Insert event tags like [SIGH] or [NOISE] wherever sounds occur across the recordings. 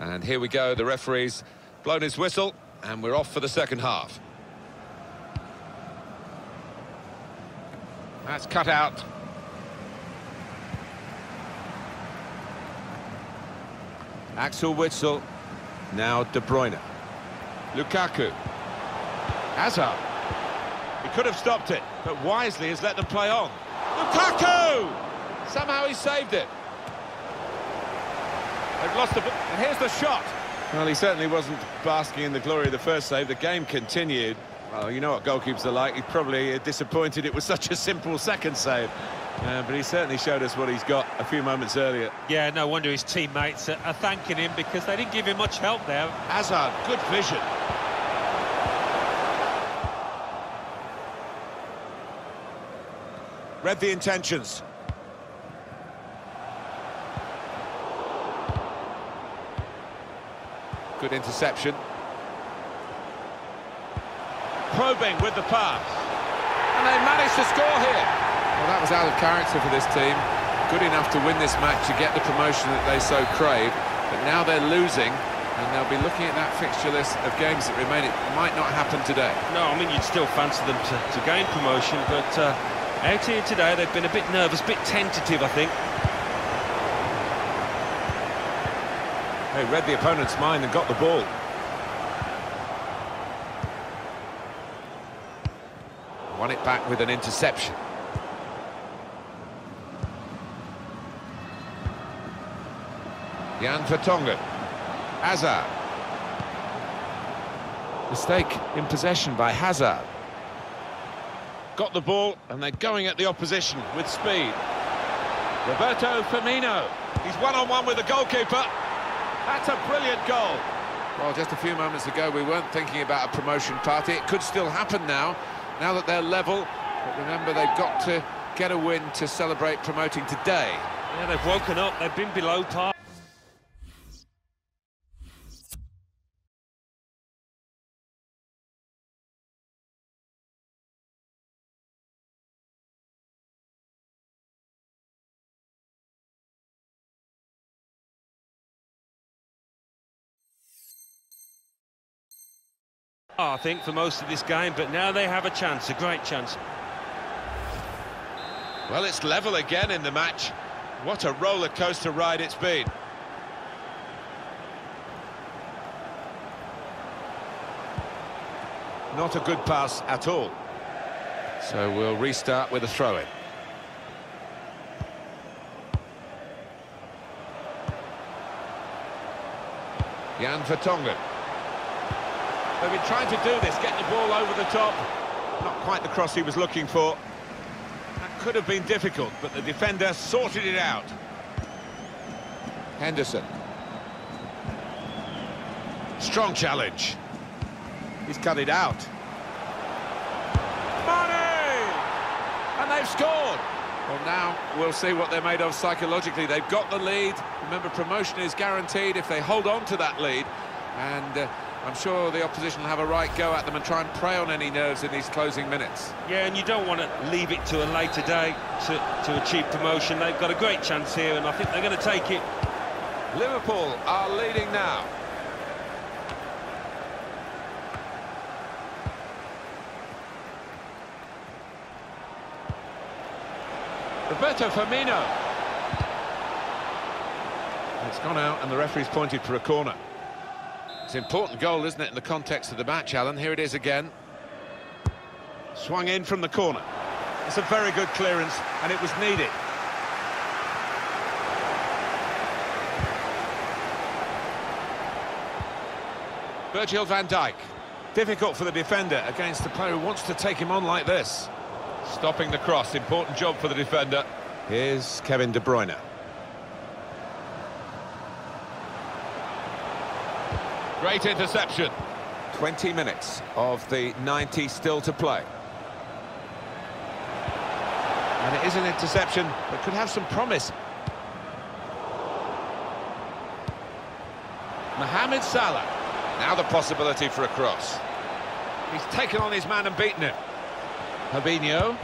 And here we go, the referee's blown his whistle, and we're off for the second half. That's cut out. Axel Witsel. Now De Bruyne. Lukaku. Hazard. He could have stopped it, but wisely has let them play on. Lukaku! Somehow he saved it. They've lost the ball, and here's the shot. Well, he certainly wasn't basking in the glory of the first save. The game continued. Well, you know what goalkeepers are like. He's probably disappointed it was [LAUGHS] such a simple second save. Uh, but he certainly showed us what he's got a few moments earlier. Yeah, no wonder his teammates are, are thanking him because they didn't give him much help there. Hazard, good vision. Read the intentions. Good interception. Probing with the pass. And they managed to score here. Well, that was out of character for this team. Good enough to win this match to get the promotion that they so crave. But now they're losing, and they'll be looking at that fixture list of games that remain. It might not happen today. No, I mean, you'd still fancy them to, to gain promotion, but uh, out here today, they've been a bit nervous, a bit tentative, I think. They read the opponent's mind and got the ball. Won it back with an interception. Jan Vertonghen. Hazard. Mistake in possession by Hazard. Got the ball and they're going at the opposition with speed. Roberto Firmino. He's one-on-one -on -one with the goalkeeper. That's a brilliant goal. Well, just a few moments ago, we weren't thinking about a promotion party. It could still happen now, now that they're level. But remember, they've got to get a win to celebrate promoting today. Yeah, they've woken up. They've been below par. I think, for most of this game, but now they have a chance, a great chance. Well, it's level again in the match. What a roller coaster ride it's been. Not a good pass at all. So we'll restart with a throw-in. Jan Vertonghen. They've been trying to do this, get the ball over the top. Not quite the cross he was looking for. That could have been difficult, but the defender sorted it out. Henderson. Strong challenge. He's cut it out. Mane! And they've scored! Well, now we'll see what they're made of psychologically. They've got the lead. Remember, promotion is guaranteed if they hold on to that lead. And... Uh, I'm sure the opposition will have a right go at them and try and prey on any nerves in these closing minutes. Yeah, and you don't want to leave it to a later day to, to achieve promotion. They've got a great chance here, and I think they're going to take it. Liverpool are leading now. Roberto Firmino. It's gone out, and the referee's pointed for a corner. It's an important goal, isn't it, in the context of the match, Alan? Here it is again. Swung in from the corner. It's a very good clearance, and it was needed. Virgil van Dijk. Difficult for the defender against the player who wants to take him on like this. Stopping the cross, important job for the defender. Here's Kevin De Bruyne. Great interception. 20 minutes of the 90 still to play. And it is an interception that could have some promise. Mohamed Salah. Now the possibility for a cross. He's taken on his man and beaten him. Fabinho.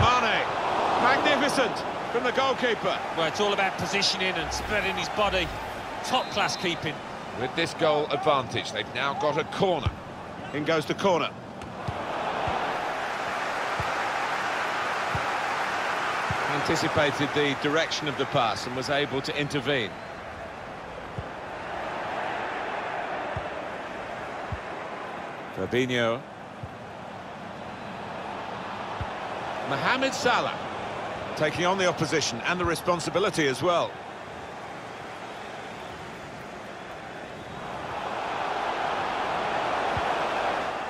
Mane. Magnificent from the goalkeeper. Well, it's all about positioning and spreading his body. top-class keeping. With this goal advantage, they've now got a corner. In goes the corner. Anticipated the direction of the pass and was able to intervene. Fabinho. Mohamed Salah taking on the opposition and the responsibility as well.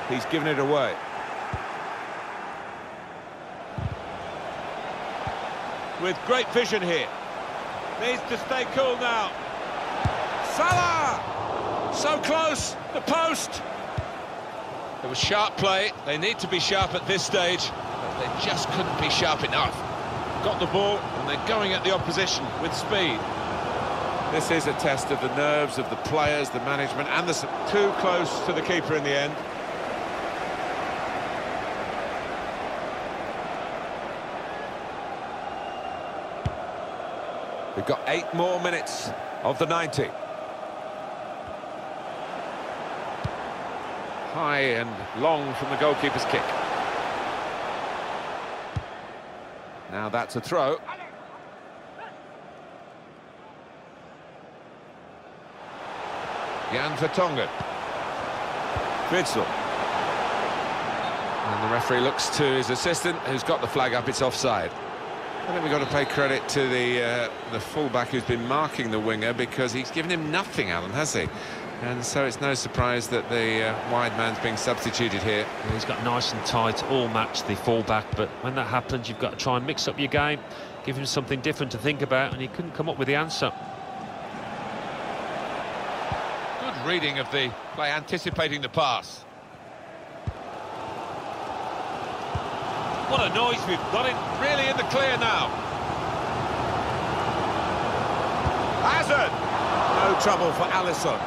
He's given it away. With great vision here. Needs to stay cool now. Salah! So close, the post. It was sharp play. They need to be sharp at this stage, they just couldn't be sharp enough. Got the ball, and they're going at the opposition with speed. This is a test of the nerves of the players, the management, and the... Too close to the keeper in the end. We've got eight more minutes of the 90. High and long from the goalkeeper's kick. Now that's a throw. Jan Vertonghen. Witsel. And the referee looks to his assistant, who's got the flag up, it's offside. I think we've got to pay credit to the uh, the fullback who's been marking the winger because he's given him nothing, Alan, has he? And so it's no surprise that the uh, wide man's being substituted here. He's got nice and tight, all match the fullback, but when that happens, you've got to try and mix up your game, give him something different to think about, and he couldn't come up with the answer. Good reading of the play, anticipating the pass. What a noise we've got it. Really in the clear now. Hazard! No trouble for Alisson.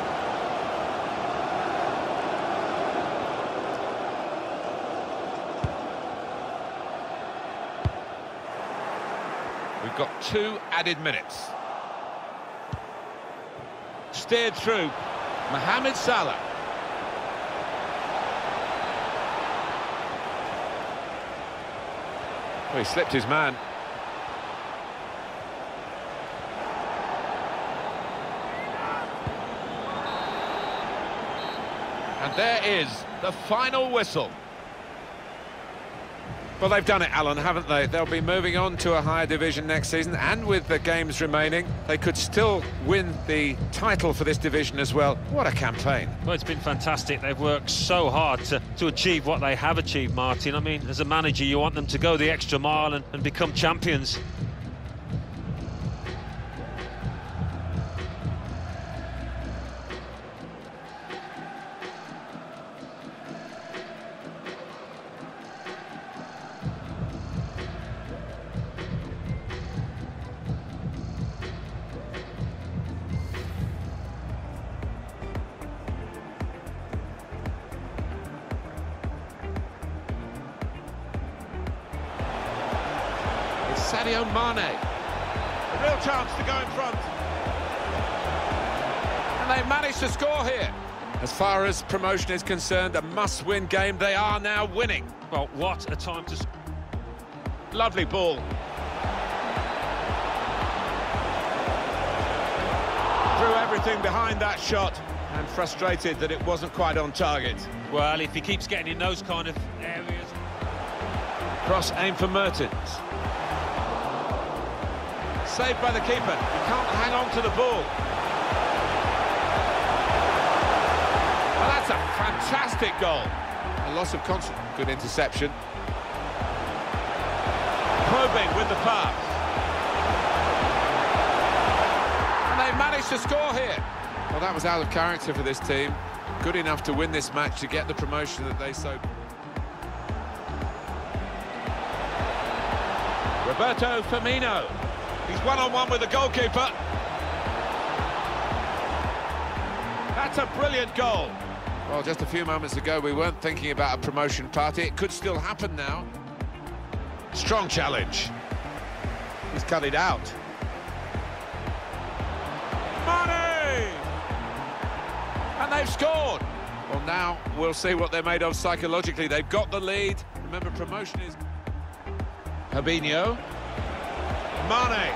We've got two added minutes. Steered through. Mohamed Salah. He slipped his man. And there is the final whistle. Well, they've done it, Alan, haven't they? They'll be moving on to a higher division next season, and with the games remaining, they could still win the title for this division as well. What a campaign. Well, it's been fantastic. They've worked so hard to, to achieve what they have achieved, Martin. I mean, as a manager, you want them to go the extra mile and, and become champions. Sadio Mane. A real chance to go in front. And they managed to score here. As far as promotion is concerned, a must-win game. They are now winning. Well, what a time to... Lovely ball. Threw everything behind that shot and frustrated that it wasn't quite on target. Well, if he keeps getting in those kind of areas... Cross aim for Mertens. Saved by the keeper. He can't hang on to the ball. Well, that's a fantastic goal. A loss of concentration. Good interception. Probing with the pass. And they've managed to score here. Well, that was out of character for this team. Good enough to win this match to get the promotion that they so... Roberto Firmino. He's one-on-one with the goalkeeper. That's a brilliant goal. Well, just a few moments ago, we weren't thinking about a promotion party. It could still happen now. Strong challenge. He's cut it out. Mane! And they've scored! Well, now we'll see what they're made of psychologically. They've got the lead. Remember, promotion is... Fabinho. Mane.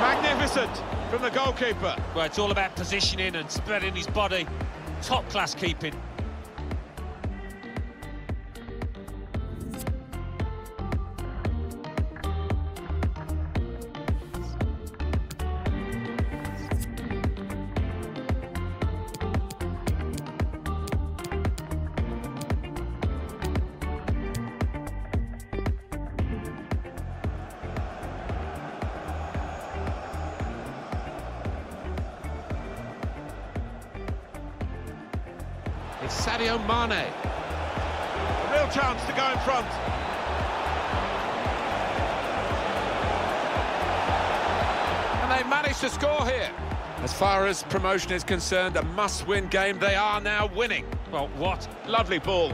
Magnificent from the goalkeeper. Well, it's all about positioning and spreading his body. Top-class keeping. Sadio Mane. A real chance to go in front. And they managed to score here. As far as promotion is concerned, a must-win game. They are now winning. Well, what? Lovely ball.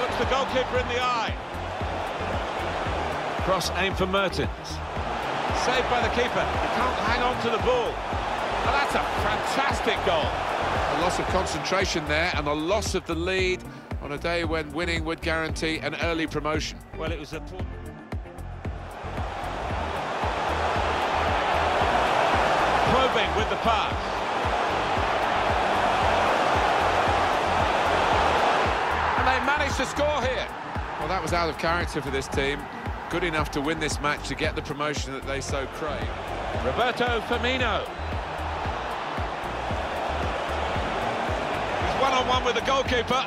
Looks the goalkeeper in the eye. Cross aim for Mertens. Saved by the keeper. He can't hang on to the ball. Well, that's a fantastic goal. A loss of concentration there and a loss of the lead on a day when winning would guarantee an early promotion. Well, it was a. Probing with the pass. And they managed to score here. Well, that was out of character for this team. Good enough to win this match to get the promotion that they so crave. Roberto Firmino. He's one-on-one -on -one with the goalkeeper.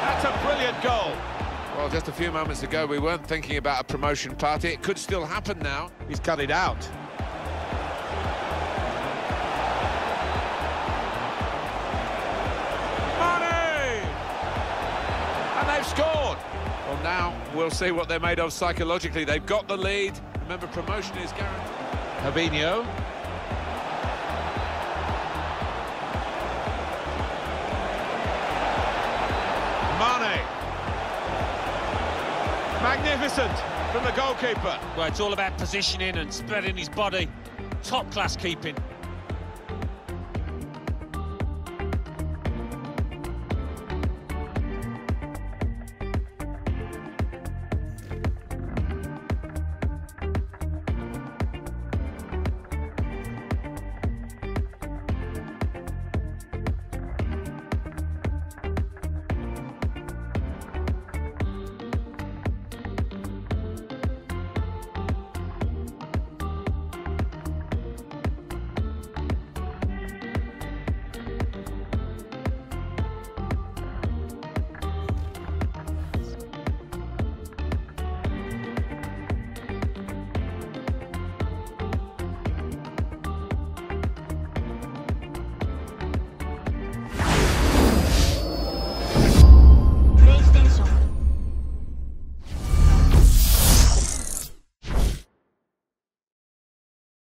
That's a brilliant goal. Well, just a few moments ago, we weren't thinking about a promotion party. It could still happen now. He's cut it out. Mane! And they've scored. Well, now we'll see what they're made of psychologically. They've got the lead. Remember, promotion is guaranteed. Fabinho. Mane. Magnificent from the goalkeeper. Well, it's all about positioning and spreading his body. Top-class keeping.